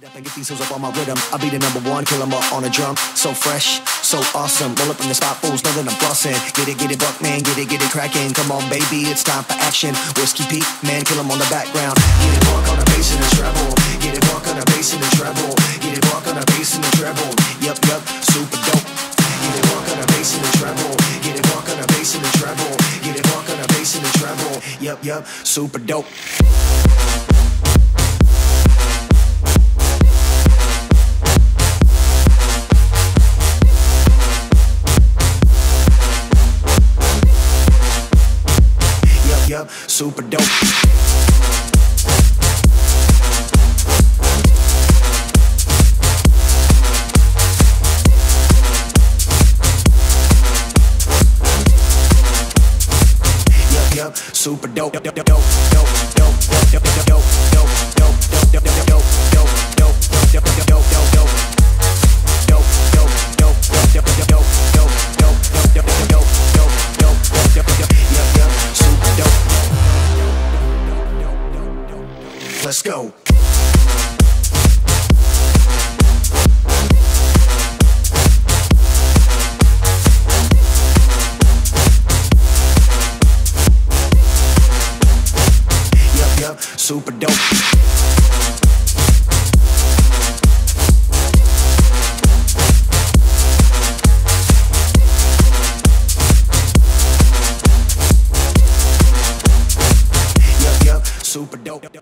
Up and get these hills up on my rhythm. I'll be the number one, kill 'em up on a drum. So fresh, so awesome. Roll up in the spot, fools know that I'm flossing. Get it, get it, buck man, get it, get it cracking. Come on, baby, it's time for action. Whiskey Pete, man, kill 'em on the background. Get it, walk on the bass and the treble. Get it, walk on the bass and the treble. Get it, walk on the bass and the treble. Yup, yup, super dope. Get it, walk on the bass and the treble. Get it, walk on the bass and the treble. Get it, walk on the bass and the treble. Yup, yup, super dope. Yup, super dope. Super dope, dope, dope, dope, dope, dope, dope, dope, dope, Let's go. Yup, yup, super dope. super dope.